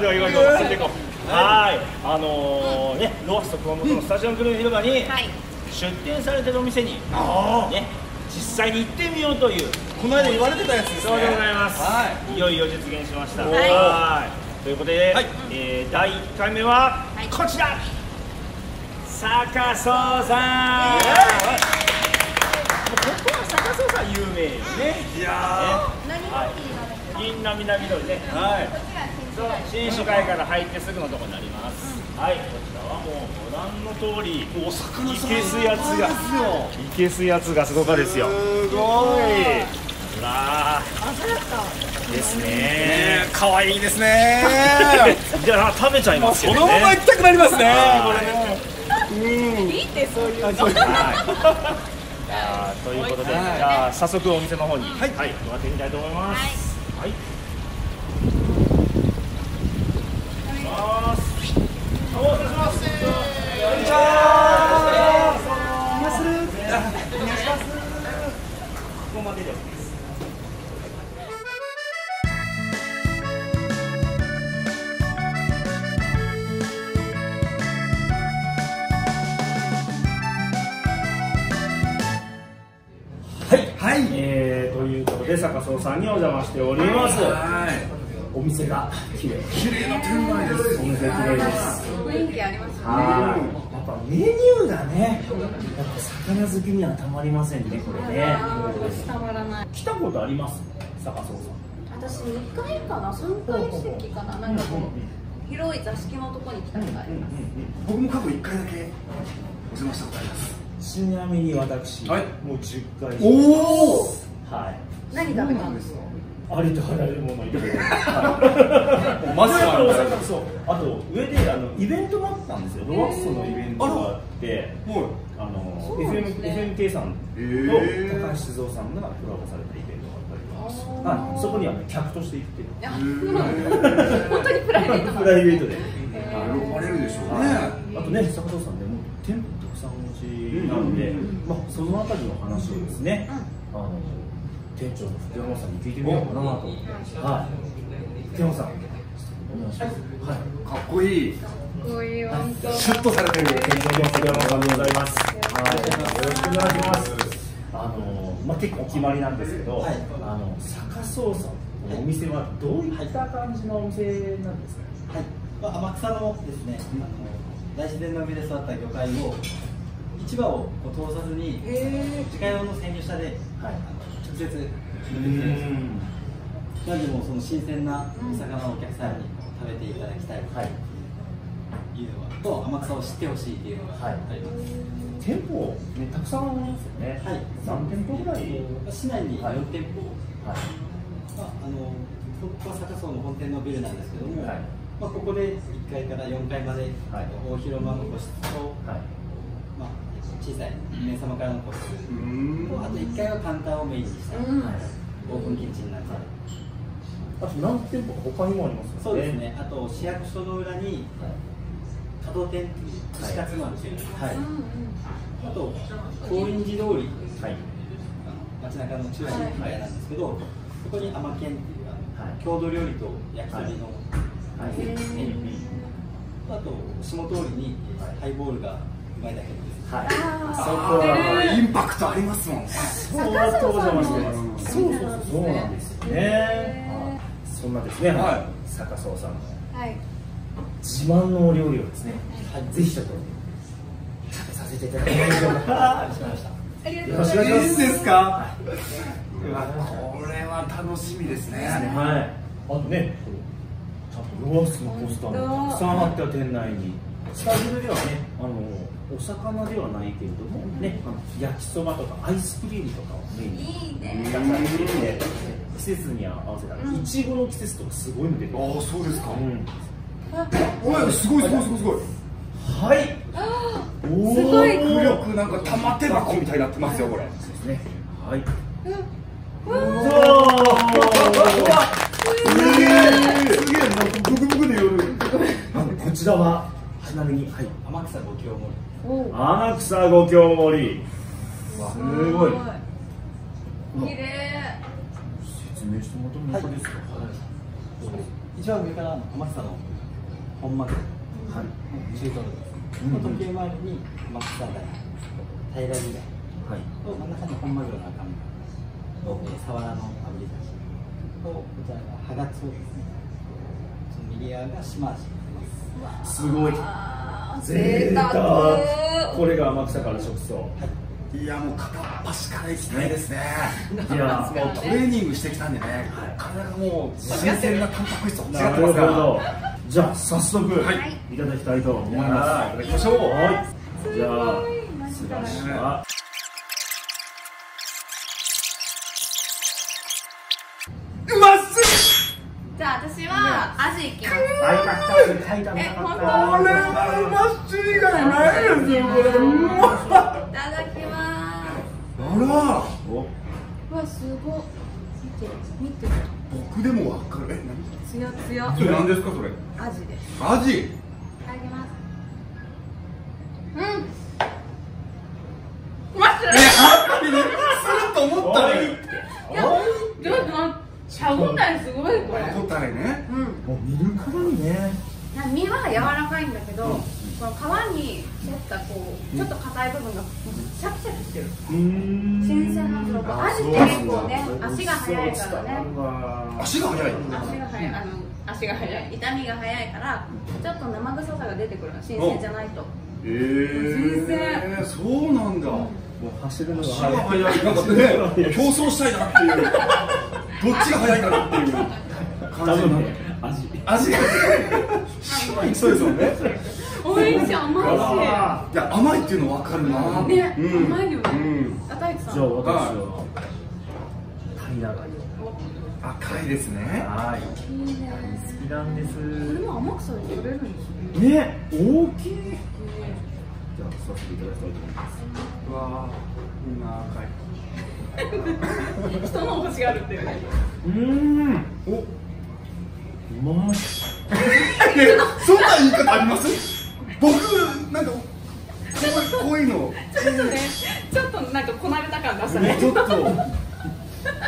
どうぞどうぞどうぞ行こう行こう進んでいこうはい。あのー、ねロアスト熊本のスタジアムクルー広場にはい。出店されてるお店にあね実際に行ってみようというこの間言われてたやつですね。そうでございます、、はい。よいよ実現しました。はい。はい。ということで、はい。えー第1回目ははい。こちら、坂荘さん、もうここは坂荘さん有名よね。いや何はい。銀波な緑ね。ーはい新市街から入ってすぐのところになります、はいこちらはもうご覧の通りお魚いけすやつがいけすやつがすごかですよ。すごい。ほらですね。ね可愛いですね。じゃあ食べちゃいますけどね。そのまま行きたくなりますねはい。これね。いいってそういうの。はいじゃ あということで、はい。じゃあ早速お店の方にはい。はい、伺ってみたいと思います。はい、はいしますここまでで OK ですはい、はい。えー、ということで坂荘さんにお邪魔しております。はいお店が綺麗綺麗な店内です。お店綺麗です。雰囲気あります。ねはいやっぱメニューがねやっぱ魚好きにはたまりませんね。これね。たまらない来たことあります坂荘さん私2回かな3回席かななんかこう広い座敷のとこに来たことあります僕も過去1回だけお邪魔したことあります。ちなみに私、はいもう10回おおはい。何食べたんですかありとあらゆるものいただいては。いまずはやっぱり大阪そう。あと上であのイベントがあったんですよ。ロワッソのイベントがあってはあの FM FMK さんと高橋静雄さんがコラボされたイベントがあったりそこにはね客として行っていや本当にプライベートなプライベートで。喜ばれるでしょうはい。ねあとね坂東さんねもう店舗たくさんお持ちなんで、まあ、そのあたりの話をですね、あの店長の福山さんに聞いてみようかなと思って。はい。福山さんお願いします。はい。かっこいい。こういう本当。シュッとされてる店長の福山さんでございます。はい。よろしくお願いします。あのまあ結構お決まりなんですけど、あの坂荘さんのお店はどういった感じのお店なんですか、はい、まあ、天草のですね、あの大自然の海で育った魚介を市場をこう通さずにへ自家用の鮮魚車で、はい直接う入れてくれますん。なんでもうその新鮮なお魚をお客さんに食べていただきたいはいとい。うのはと天草を知ってほしいというのがはい。あります、店舗、ね、たくさんありますよね。はい。何店舗ぐらい？市内にはい。4店舗、はい。まあ、あのここは坂荘の本店のビルなんですけども、はい。まあ、ここで1階から4階まで、はい。大広間の個室と、はい。まあ、小さい2名様からの個室とあと1階はカウンターをメインにした。オープンキッチンになってるあと何店舗か他にもありますそうです。ねあと市役所の裏にはい。加藤店っていう串カツのある店がはい。あと高円寺通り街中の中心なんですけど、そこに甘県っていうあ郷土料理と焼き鳥の、はい。へーあと下通りにハイボールがうまいだけですはい。あーそこはインパクトありますもんね相当お邪魔してます。そうそうそうそうなんですよね。はいそんなですね。はい坂荘さんのはい自慢のお料理をですね。はい。ぜひちょっと食べさせていただきましょうか。しました。ありがとうよございますろしくお願いします。ですかうわこれは楽しみですねはい。あとね、ちゃんとロアスのポスターもたくさんあった店内に。スタジオではね、あのお魚ではないけれどもね、あの焼きそばとかアイスクリームとかをメインにいいね。出されていて、季節に合わせたいちごの季節とかすごいの出てる。ああそうですか。うん。おいすごいすごいすごいすごい。はい。おすごい。浮力なんか玉手箱みたいになってますよこれ。ですね。はい。うわすげえすげえもうブクブクで夜あのこちらはちなみに、はい。天草五京盛お天草五京盛り。すごい。綺麗説明してもらってもいいですか？一番上から天草の本丸はい中トロです、うんの時計回りに天草台平らぎ台はいと真ん中に本マグロの赤身と、えー、サワラの炙り出しとこちらがハガツオですねその右側が島味になりますすごい。贅贅沢。沢これが天草から食草。いやもう片っ端から行きたいですね。いやもうトレーニングしてきたんでね、体がもう新鮮なタンパク質をってますからど。じゃあ早速、はい。い、ただきたいと思います。はい。いただきましょう。はい。じゃあマジスラッシュだはアジいきますあよかったこれはうまし以外ないですよこれうまいただきますあらおうわすごっ見て見て僕でもわかるえ何つやつやそれ何ですかそれアジですアジいただきますうんうまっすえあんまりねすると思ったらおいねいやちょっと待って歯応えすごいこれ答えねうんもう見るからにねな身は柔らかいんだけど、この皮に沿ったこうちょっと硬い部分がシャキシャキしてる。うーん。新鮮なんだろ。うアジって結構ね足が速いからね。足が速い足が速い。あの足が速い。痛みが速いからちょっと生臭さが出てくるの。新鮮じゃないと。え。ー、そうなんだ、もう走るのが足が速い。なんかね競争したいなっていう。どっちが速いかなっていう多感じ分ね味味が。そうですよね。しい甘いや甘いっていうの分かるな、いしね、うん、甘いよね、うん、あたいちさん。じゃあ私は。平らが赤いですね。はい。いいね。好きなんですこれも天草で取れるんですね。ね大きい。じゃあ早速いただきたいと思います。うわー。みんな赤い 人の欲しがるっていうね。うーん。おうまい。えそんな言い方あります？僕なんかこういうの。ちょっとねちょっとなんかこなれた感出したねちょっと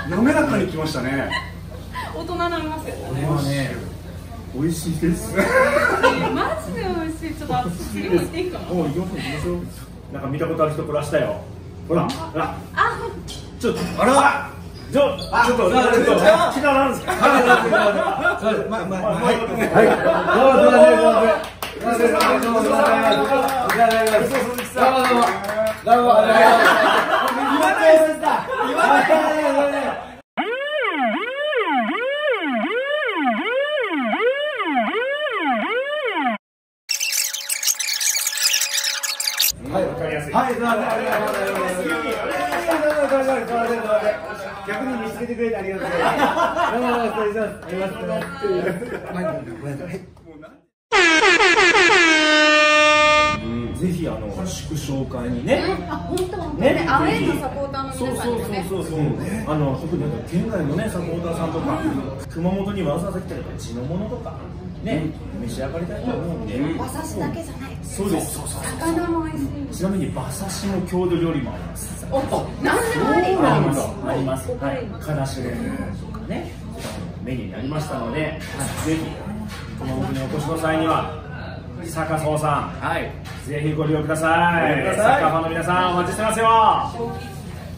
滑らかにきましたね大人になりますよこれねはね。美味しいですマジで美味しい。ちょっと私次もしていいかなも。う行きましょう行きましょう。なんか見たことある人こらしたよ。ほらほら。あちょっとあらちょちょっとちょっと気がなんですかまあまあはいはいはい、わかりやすい。はい、逆に見つけてくれてありがとうございます。どうも、失礼します。ありがとうございます。ぜひ、あの、祝勝会にね。あ本当本当ねねアウェーのサポーターの皆さん。にもねそうそうそうそう、あの特になんか県外のねサポーターさんとか、熊本にわざわざ来たら地のものとかね、召し上がりたいと思うんで、馬刺しだけじゃない。そうです。そうそう魚も美味しい。ちなみに馬刺しの郷土料理もあります。お何でもありありますあります。はい。からしれんとかねメニューになりましたので、ぜひ熊本にお越しの際には坂荘さんはいぜひご利用ください。ださいサッカーファンの皆さんお待ちしてますよ。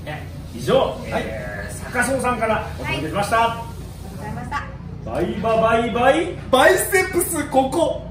ね以上、えー、坂荘さんからお届けしました。ありがとうございましたバイババイバイ。バイセプスここ